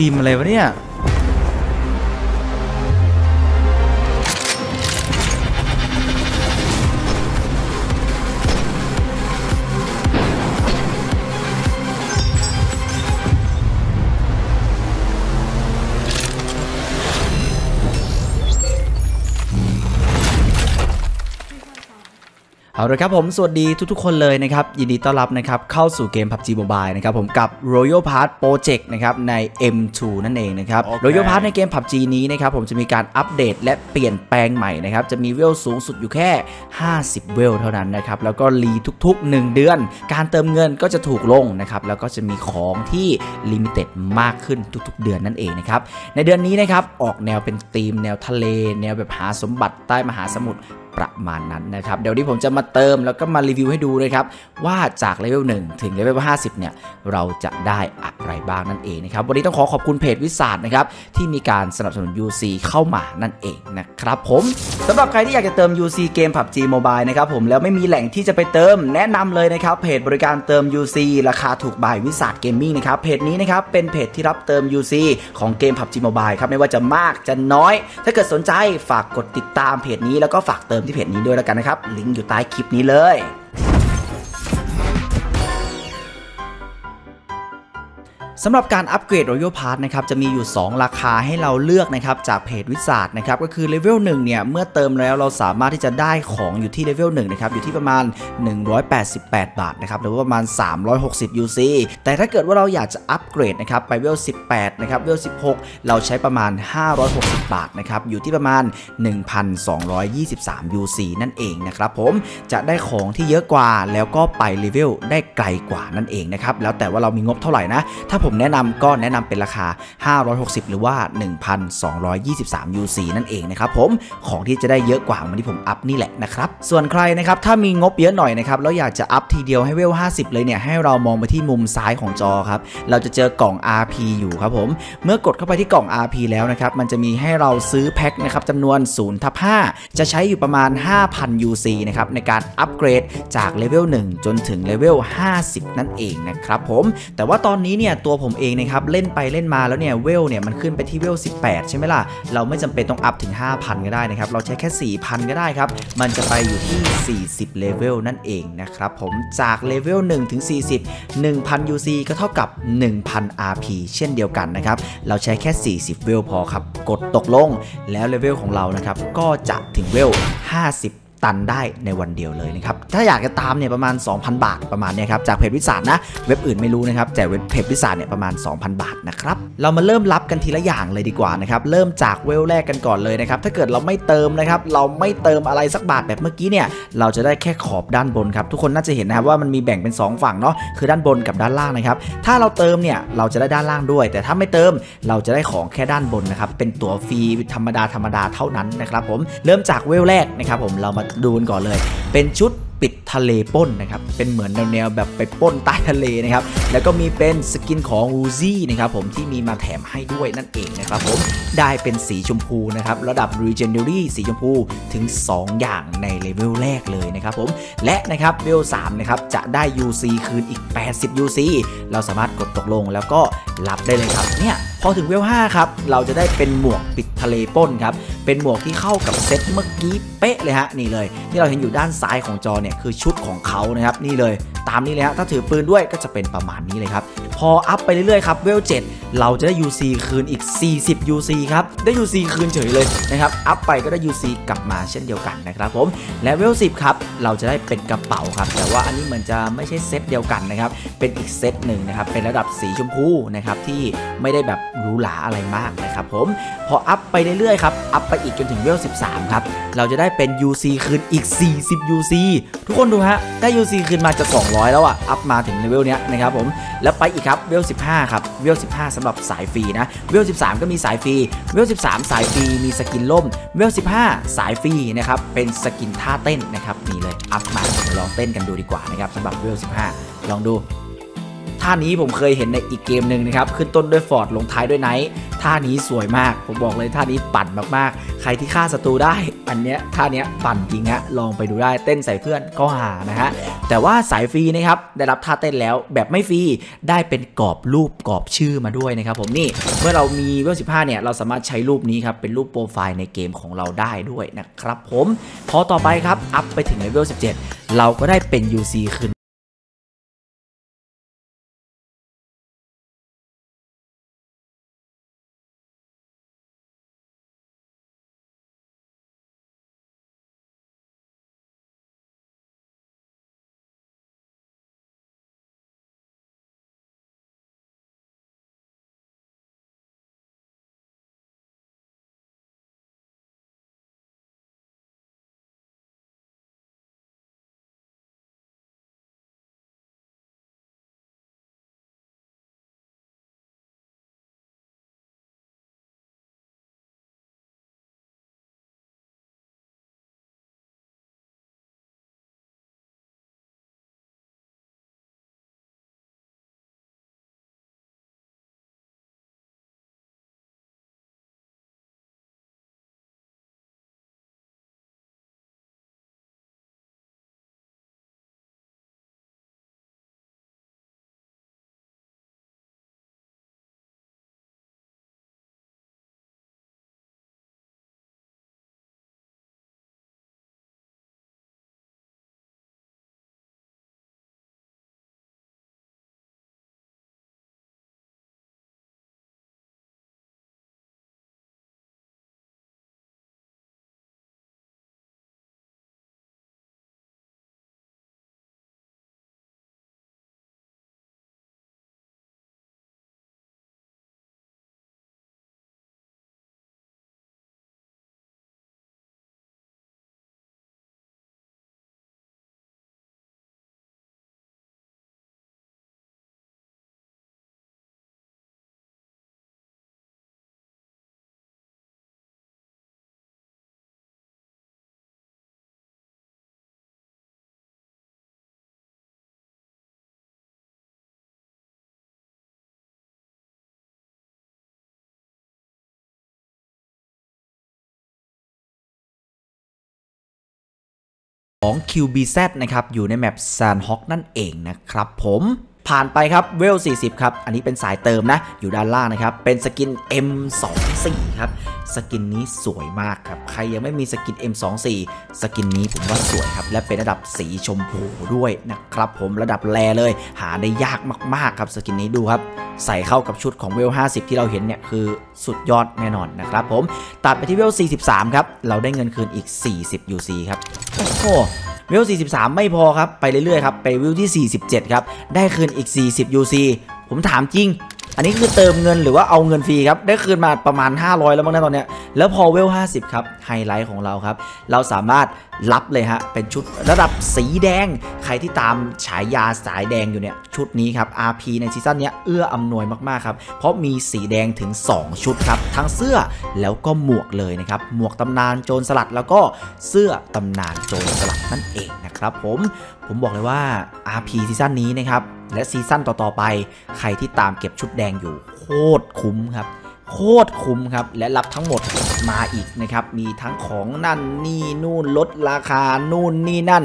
ธีมอะไรวะเนี่ย เอาละครับผม สวัสดีทุกๆ คนเลยนะครับ ยินดีต้อนรับนะครับ เข้าสู่เกม PUBG Mobile นะครับผมกับ Royal Pass Project นะครับ ใน M2 นั่นเองนะครับโอเค Royal Pass ในเกม PUBG นี้นะครับผมจะมีการอัปเดตและเปลี่ยนแปลงใหม่นะครับ จะมีเวลสูงสุดอยู่แค่ 50 เวลเท่านั้นนะครับ แล้วก็รีทุกๆ 1 เดือน การเติมเงินก็จะถูกลงนะครับ แล้วก็จะมีของที่ลิมิเต็ดมากขึ้นทุกๆ เดือนนั่นเองนะครับ ในเดือนนี้นะครับออกแนวเป็นธีมแนวทะเล แนวแบบหาสมบัติใต้มหาสมุทร ประมาณนั้นนะครับ เดี๋ยวนี้ผมจะมาเติมแล้วก็มารีวิวให้ดูนะครับ ว่าจากเลเวล1ถึงเลเวล50 เนี่ย เราจะได้อะไรบ้างนั่นเองนะครับ วันนี้ต้องขอขอบคุณเพจวิสาดนะครับ ที่มีการสนับสนุน UC เข้ามานั่นเองนะครับผมสำหรับใครที่อยากจะเติม UC เกม PUBG Mobile นะครับผมแล้วไม่มีแหล่งที่จะไปเติมแนะนำเลยนะครับเพจบริการเติม UC ราคาถูก by วิสาดเกมมิ่งนะครับเพจนี้นะครับเป็นเพจที่รับเติม UC ของเกม PUBG Mobile ครับไม่ว่าจะมากจะน้อย ถ้าเกิดสนใจฝากกดติดตามเพจนี้แล้วก็ฝากเติมที่เพจนี้ด้วยแล้วกันนะครับ ลิงก์อยู่ใต้คลิปนี้เลย สำหรับการอัปเกรด Royal Pass นะครับจะมีอยู่ 2 ราคาให้เราเลือกนะครับจากเพจวิสาดนะครับก็คือเลเวล1เนี่ยเมื่อเติมแล้วเราสามารถที่จะได้ของอยู่ที่เลเวล1นะครับอยู่ที่ประมาณ 188 บาทนะครับหรือว่าประมาณ 360 UC แต่ถ้าเกิดว่าเราอยากจะอัปเกรดนะครับไปเวล 18 นะครับเวล 16 เราใช้ประมาณ 560 บาทนะครับอยู่ที่ประมาณ 1,223 UC นั่นเองนะครับผมจะได้ของที่เยอะกว่าแล้วก็ไปเลเวลได้ไกลกว่านั่นเองนะครับแล้วแต่ว่าเรามีงบเท่าไหร่นะถ้าผมแนะนำก็แนะนำเป็นราคา 560 หรือว่า 1,223 UC นั่นเองนะครับผมของที่จะได้เยอะกว่าเหมือนที่ผมอัพนี่แหละนะครับส่วนใครนะครับถ้ามีงบเยอะหน่อยนะครับแล้วอยากจะอัพทีเดียวให้เวล 50 เลยเนี่ยให้เรามองไปที่มุมซ้ายของจอครับเราจะเจอกล่อง RP อยู่ครับผมเมื่อกดเข้าไปที่กล่อง RP แล้วนะครับมันจะมีให้เราซื้อแพ็คนะครับจำนวน0ทับ5จะใช้อยู่ประมาณ 5,000 UC นะครับในการอัปเกรดจากเลเวล1จนถึงเลเวล50 นั่นเองนะครับผมแต่ว่าตอนนี้เนี่ยตัวผมเองนะครับเล่นไปเล่นมาแล้วเนี่ยเวลเนี่ยมันขึ้นไปที่เวล 18 ใช่ไหมล่ะ เราไม่จำเป็นต้องอัพถึง 5,000 ก็ได้นะครับ เราใช้แค่ 4,000 ก็ได้ครับ มันจะไปอยู่ที่ 40เลเวลนั่นเองนะครับผมจากเลเวล1ถึง 40 1,000 UC ก็เท่ากับ 1,000 RP เช่นเดียวกันนะครับ เราใช้แค่ 40 เวลพอครับ กดตกลงแล้วเลเวลของเรานะครับก็จะถึงเวล 50 ตันได้ในวันเดียวเลยนะครับ ถ้าอยากจะตามเนี่ยประมาณ 2,000 บาทประมาณเนี้ยครับจากเพจวิสานะเว็บอื่นไม่รู้นะครับแต่เว็บเพจวิสาเนี่ยประมาณ 2,000 บาทนะครับเรามาเริ่มรับกันทีละอย่างเลยดีกว่านะครับเริ่มจากเวลแรกกันก่อนเลยนะครับถ้าเกิดเราไม่เติมนะครับเราไม่เติมอะไรสักบาทแบบเมื่อกี้เนี่ยเราจะได้แค่ขอบด้านบนครับทุกคนน่าจะเห็นนะครับว่ามันมีแบ่งเป็น 2 ฝั่งเนาะคือด้านบนกับด้านล่างนะครับถ้าเราเติมเนี่ยเราจะได้ด้านล่างด้วย แต่ถ้าไม่เติมเราจะได้ของแค่ด้านบนนะครับเป็นตั๋วฟรีธรรมดาธรรมดาเท่านั้นนะครับผมเริ่มจากเวลแรกนะครับผมเรามาดูกันก่อนเลย เป็นชุด ปิดทะเลปล้นนะครับ เป็นเหมือนแนวแบบไปปล้นใต้ทะเลนะครับ แล้วก็มีเป็นสกินของอูซี่นะครับผมที่มีมาแถมให้ด้วยนั่นเองนะครับผม ได้เป็นสีชมพูนะครับ ระดับ Legendary สีชมพูถึง 2 อย่างในเลเวลแรกเลยนะครับผม และนะครับเวล3นะครับจะได้ UC คืนอีก 80 UC เราสามารถกดตกลงแล้วก็รับได้เลยครับเนี่ยพอถึงเวล5ครับ เราจะได้เป็นหมวกปิดทะเลป้นครับ เป็นหมวกที่เข้ากับเซตเมื่อกี้เป๊ะเลยฮะ นี่เลย ที่เราเห็นอยู่ด้านซ้ายของจอเนี่ยคือชุดของเขานะครับ นี่เลย ตามนี้เลยฮะ ถ้าถือปืนด้วยก็จะเป็นประมาณนี้เลยครับ พออัพไปเรื่อยๆครับเวล7เราจะได้ UC คืนอีก 40 UC ครับ ได้ UC คืนเฉยเลยนะครับ อัพไปก็ได้ UC กลับมาเช่นเดียวกันนะครับผม และเวล10 ครับ เราจะได้เป็นกระเป๋าครับ แต่ว่าอันนี้เหมือนจะไม่ใช่เซตเดียวกันนะครับ เป็นอีกเซตหนึ่งนะครับ เป็นระดับสีชมพูนะครับที่ไม่ได้แบบหรูหราอะไรมากนะครับผม พออัพไปเรื่อยๆครับ อัพไปอีกจนถึงเวล13 ครับ เราจะได้เป็น UC คืนอีก 40 UC ทุกคนดูฮะ ได้ UC คืนมาจะ 200 แล้วอะอัพมาถึงเลเวลเนี้ยนะครับผม แล้วไปอีกครับเวล15 ครับเวล15สำหรับสายฟรีนะเวล13 ก็มีสายฟรีเวล13 สายฟรีมีสกินร่มเวล15 สายฟรีนะครับเป็นสกินท่าเต้นนะครับนี่เลยอัพมาลองเต้นกันดูดีกว่านะครับสำหรับเวล15 ลองดู ท่านี้ผมเคยเห็นในอีกเกมหนึ่งนะครับ ขึ้นต้นด้วย Fort ลงท้ายด้วย nite ท่านี้สวยมาก ผมบอกเลยท่านี้ปั่นมากๆ ใครที่ฆ่าศัตรูได้ อันเนี้ยท่าเนี้ยปั่นจริงฮะลองไปดูได้เต้นใส่เพื่อนก็ฮานะฮะแต่ว่าสายฟรีนะครับได้รับท่าเต้นแล้วแบบไม่ฟรีได้เป็นกรอบรูปกรอบชื่อมาด้วยนะครับผมนี่เมื่อเรามีเวล15เนี่ยเราสามารถใช้รูปนี้ครับเป็นรูปโปรไฟล์ในเกมของเราได้ด้วยนะครับผมพอต่อไปครับอัพไปถึงเลเวล17 เราก็ได้เป็น UC คืน ของ QBZ นะครับ อยู่ในแมป Sandhawk นั่นเองนะครับผม ผ่านไปครับเวล 40 ครับ อันนี้เป็นสายเติมนะ อยู่ด้านล่างนะครับ เป็นสกิน M24 ครับ สกินนี้สวยมากครับ ใครยังไม่มีสกิน M24 สกินนี้ผมว่าสวยครับ และเป็นระดับสีชมพูด้วยนะครับผมระดับ rare เลย หาได้ยากมาก ๆ ครับสกินนี้ดูครับ ใส่เข้ากับชุดของเวล 50 ที่เราเห็นเนี่ยคือสุดยอดแน่นอนนะครับผม ตัดไปที่เวล 43 ครับ เราได้เงินคืนอีก 40 UC ครับ โอ้โห เวล 43 ไม่พอครับ ไปเรื่อยๆครับ ไปเวลที่ 47 ครับ ได้คืนอีก 40 UC ผมถามจริง อันนี้คือเติมเงินหรือว่าเอาเงินฟรีครับ ได้คืนมาประมาณ 500 แล้วมั้งนะตอนเนี้ย แล้วพอเวล 50 ครับ ไฮไลท์ของเราครับ เราสามารถรับเลยฮะ เป็นชุดระดับสีแดง ใครที่ตามฉายาสายแดงอยู่เนี่ย ชุดนี้ครับ RP ในซีซั่นเนี้ยเอื้ออำนวยมาก ๆ ครับ เพราะมีสีแดงถึง 2 ชุดครับ ทั้งเสื้อแล้วก็หมวกเลยนะครับ หมวกตำนานโจรสลัดแล้วก็เสื้อตำนานโจรสลัดนั่นเองนะครับผม ผมบอกเลยว่า RP ซีซั่นนี้นะครับ และซีซั่นต่อๆไป ใครที่ตามเก็บชุดแดงอยู่ โคตรคุ้มครับ โคตรคุ้มครับ และรับทั้งหมดมาอีกนะครับ มีทั้งของนั่นนี่นู่นลดราคา นู่นนี่นั่น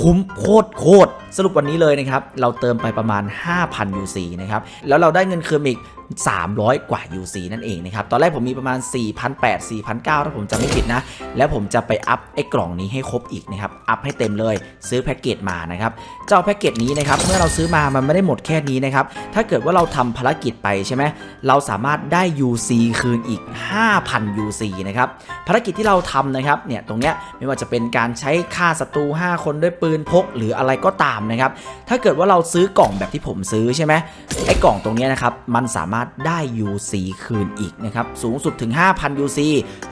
คุ้มโคตรโคตรสรุปวันนี้เลยนะครับ เราเติมไปประมาณ 5,000 UC นะครับ แล้วเราได้เงินคืนอีก 300 กว่า UC นั่นเองนะครับตอนแรกผมมีประมาณ 4,800 4,900ถ้าผมจำไม่ผิดนะ แล้วผมจะไปอัพไอ้กล่องนี้ให้ครบอีกนะครับอัพให้เต็มเลยซื้อแพ็กเกจมานะครับเจ้าแพ็กเกจนี้นะครับเมื่อเราซื้อมามันไม่ได้หมดแค่นี้นะครับถ้าเกิดว่าเราทำภารกิจไปใช่ไหมเราสามารถได้ UC คืนอีก 5,000 UC นะครับภารกิจที่เราทำนะครับเนี่ยตรงเนี้ยไม่ว่าจะเป็นการใช้ฆ่าศัตรู5 คนด้วยปืนพก หรืออะไรก็ตามนะครับถ้าเกิดว่าเราซื้อกล่องแบบที่ผมซื้อใช่ไหมไอ้กล่องตรงเนี้ยนะครับมันสามารถได้ UC คืนอีกนะครับสูงสุดถึง 5,000 UC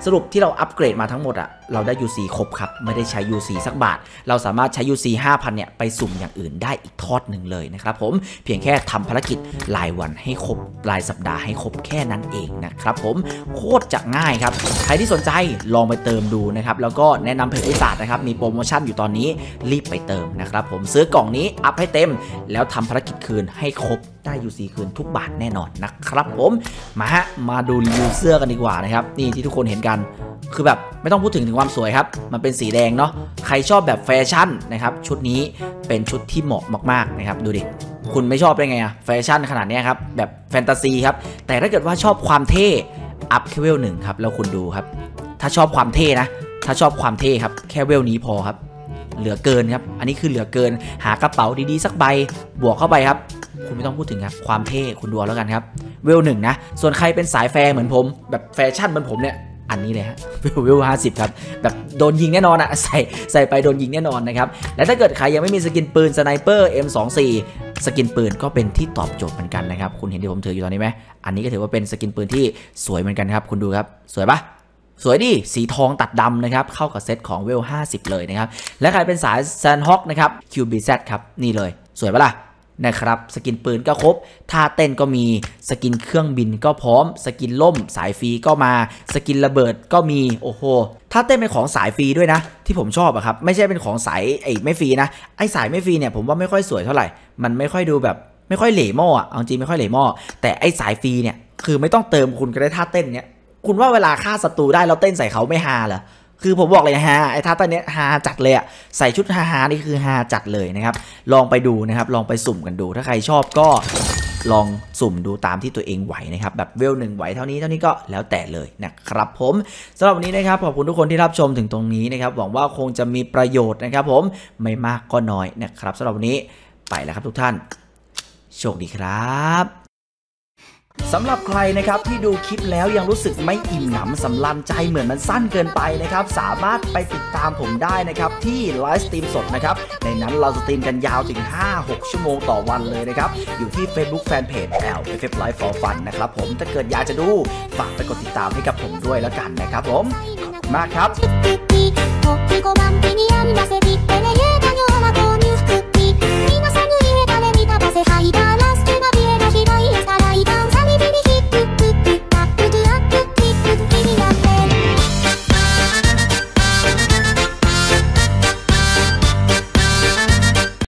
สรุปที่เราอัปเกรดมาทั้งหมดอะเราได้ UC ครบครับ ไม่ได้ใช้ UC สักบาท เราสามารถใช้ UC 5,000 เนี่ย ไปสุ่มอย่างอื่นได้อีกทอดหนึ่งเลยนะครับผมเพียงแค่ทำภารกิจรายวันให้ครบรายสัปดาห์ให้ครบแค่นั้นเองนะครับผมโคตรจะง่ายครับ ใครที่สนใจลองไปเติมดูนะครับ แล้วก็แนะนำเพจไอศาสตร์นะครับ มีโปรโมชั่นอยู่ตอนนี้รีบไปเติมนะครับผมซื้อกล่องนี้อัพให้เต็ม แล้วทำภารกิจคืนให้ครบได้ UC คืนทุกบาทแน่นอนนะครับผมมาฮะมาดูรีวิวเสื้อกันดีกว่านะครับนี่ที่ทุกคนเห็นกันคือแบบไม่ต้องพูดถึงถึงความสวยครับ มันเป็นสีแดงเนาะใครชอบแบบแฟชั่นนะครับชุดนี้เป็นชุดที่เหมาะมากๆนะครับดูดิคุณไม่ชอบได้ไงอะแฟชั่นขนาดนี้ครับแบบแฟนตาซีครับแต่ถ้าเกิดว่าชอบความเท่อัพแค่เวลหนึ่งครับแล้วคุณดูครับ ถ้าชอบความเท่นะ ถ้าชอบความเท่ครับแค่เวลนี้พอครับ เหลือเกินครับ อันนี้คือเหลือเกิน หากระเป๋าดีๆ สักใบ บวกเข้าไปครับ คุณไม่ต้องพูดถึงครับ ความเท่คุณดูเอาแล้วกันครับเวลหนึ่งนะ ส่วนใครเป็นสายแฟร์เหมือนผม แบบแฟชั่นเหมือนผมเนี่ยอันนี้เลยฮะเวลเวห้าสิบครับ แบบโดนยิงแน่นอนอะใส่ใส่ไปโดนยิงแน่นอนนะครับ และถ้าเกิดใครยังไม่มีสกินปืนสไนเปอร์ M24 สกินปืนก็เป็นที่ตอบโจทย์เหมือนกันนะครับ คุณเห็นที่ผมถืออยู่ตอนนี้ไหมอันนี้ก็ถือว่าเป็นสกินปืนที่สวยเหมือนกันครับ คุณดูครับ สวยปะสวยดิสีทองตัดดำนะครับ เข้ากับเซตของเวล 50 เลยนะครับ และใครเป็นสาย Sanhok นะครับ QBZ ครับ นี่เลย สวยปะล่ะ นะครับ สกินปืนก็ครบท่าเต้นก็มีสกินเครื่องบินก็พร้อม สกินร่มสายฟรีก็มา สกินระเบิดก็มีโอ้โหท่าเต้นเป็นของสายฟรีด้วยนะ ที่ผมชอบอะครับ ไม่ใช่เป็นของสายไอ้ไม่ฟรีนะไอ้สายไม่ฟรีเนี่ยผมว่าไม่ค่อยสวยเท่าไหร่ มันไม่ค่อยดูแบบไม่ค่อยเหล่หม้ออะเอาจริงไม่ค่อยเหล่หม้อแต่ไอ้สายฟรีเนี่ยคือไม่ต้องเติมคุณก็ได้ท่าเต้นเนี่ยคุณว่าเวลาฆ่าศัตรูได้เราเต้นใส่เขาไม่ฮาเหรอ คือผมบอกเลยฮาไอ้ท่าต้นเนี้ยฮาจัดเลยอะใส่ชุดฮาฮานี่คือฮาจัดเลยนะครับ ลองไปดูนะครับ ลองไปสุ่มกันดู ถ้าใครชอบก็ลองสุ่มดูตามที่ตัวเองไหวนะครับ แบบเวลหนึ่งไหวเท่านี้เท่านี้ก็แล้วแต่เลยนะครับผมสำหรับวันนี้นะครับขอบคุณทุกคนที่รับชมถึงตรงนี้นะครับ หวังว่าคงจะมีประโยชน์นะครับ ผมไม่มากก็น้อยนะครับสำหรับวันนี้ไปแล้วครับทุกท่าน โชคดีครับ สำหรับใครนะครับที่ดูคลิปแล้วยังรู้สึกไม่อิ่มหนำสำราญใจเหมือนมันสั้นเกินไปนะครับสามารถไปติดตามผมได้นะครับที่ไลฟ์สตรีมสดนะครับในนั้นเราจะสตรีมกันยาวถึง 5-6 ชั่วโมงต่อวันเลยนะครับอยู่ที่ Facebook Fanpage L F F Life for Fun นะครับผมถ้าเกิดอยากจะดูฝากไปกดติดตามให้กับผมด้วยแล้วกันนะครับผมขอบคุณมากครับ